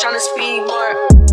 trying to speed more.